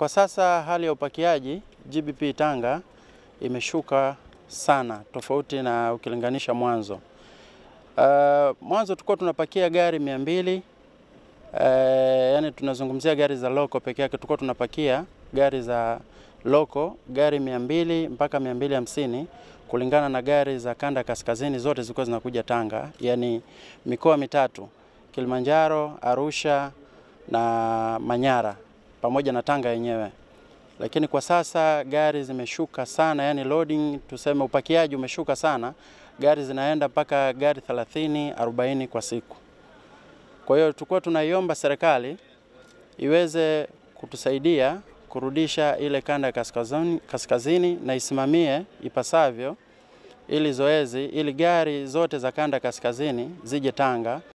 Kwa sasa hali ya upakiaji GBP Tanga imeshuka sana tofauti na ukilinganisha mwanzo. Uh, mwanzo tulikuwa tunapakia gari mia mbili uh, yani tunazungumzia gari za loko peke yake, tulikuwa tunapakia gari za loko gari mia mbili mpaka mia mbili hamsini kulingana na gari za kanda kaskazini zote zilikuwa zinakuja Tanga, yani mikoa mitatu Kilimanjaro, Arusha na Manyara pamoja na Tanga yenyewe. Lakini kwa sasa gari zimeshuka sana, yani loading, tuseme upakiaji umeshuka sana, gari zinaenda mpaka gari 30 40 kwa siku. Kwa hiyo tulikuwa tunaiomba serikali iweze kutusaidia kurudisha ile kanda ya kaskazini, kaskazini na isimamie ipasavyo ili zoezi ili gari zote za kanda kaskazini zije Tanga